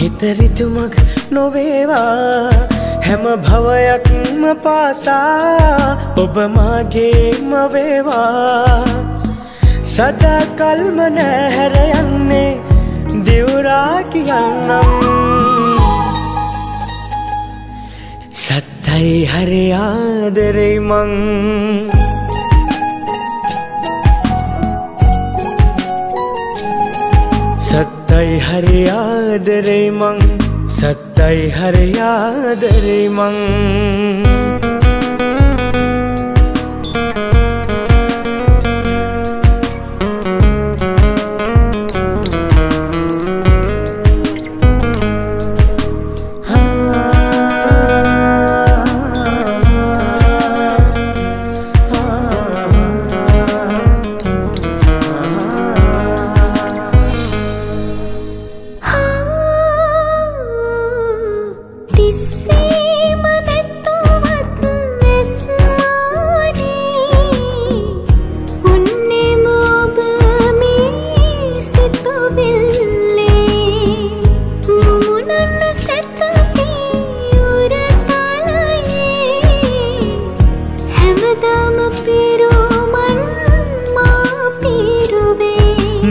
හිතරිතුමක් නොවේවා. හැම භවයක්ම පාසා ඔබ මාගේම වේවා. සදාකල්ම නැහැර යන්නේ දිවුරා කියන්නම්. සත්තයි හරි ආදරෙයි මං. य हरि यादरे मङ्ग सत्य हरियादरे मङ्ग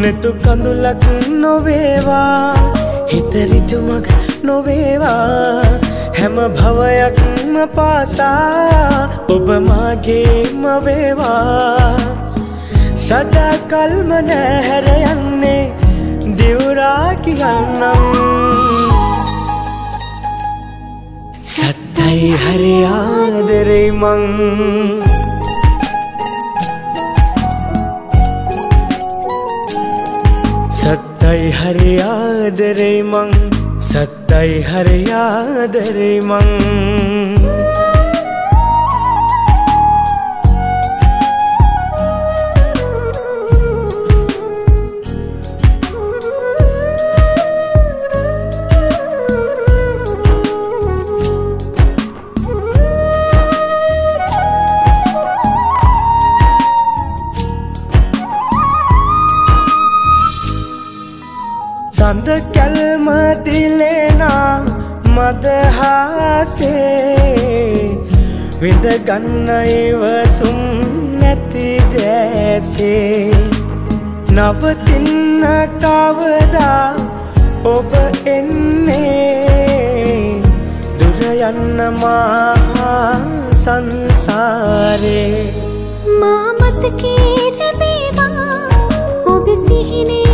පිරුවේ නැතු කඳුලක් නොවේවා. හිතරිතුමක් නොවේවා. හැම භවයක්ම පාසා ඔබ මාගේම වේවා. සදාකල්ම නැහැර යන්නේ දිවුරා කියන්නම්. සත්තයි හරි ආදරෙයි මං. සත්තයි හරි ආදරෙයි මං සත්තයි හරි ආදරෙයි මං. සඳ කැල්ම දිලෙනා මදහාසේ විඳගන්න ඉවසුම් නැති දැසේ. නවතින්න කවදා ඔබ එන්නේ? දුර යන්න මහා සංසාරේ. මා මතකේ රැවේවා ඔබ සිහිනේ.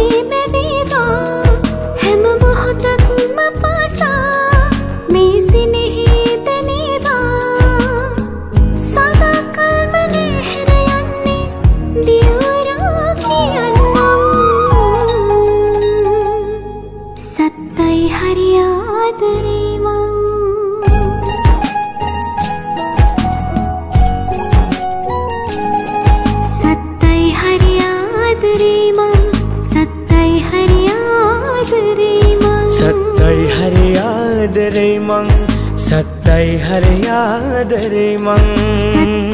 ආදරෙයි මං සත්තයි හරි ආදරෙයි මං.